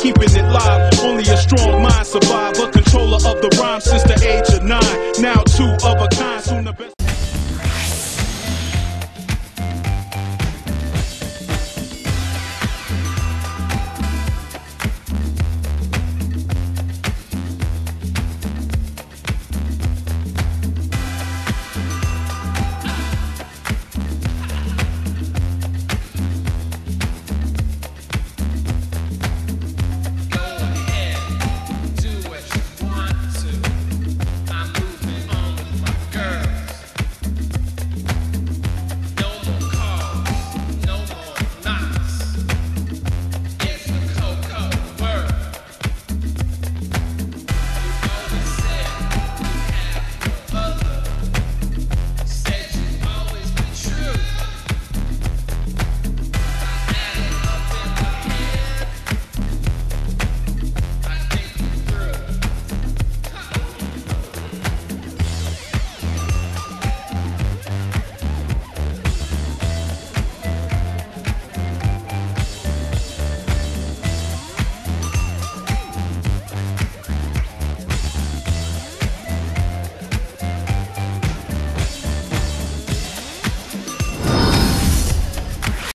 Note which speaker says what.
Speaker 1: keeping it live. Only a strong mind survive, a controller of the rhyme since the age of nine. Now two of a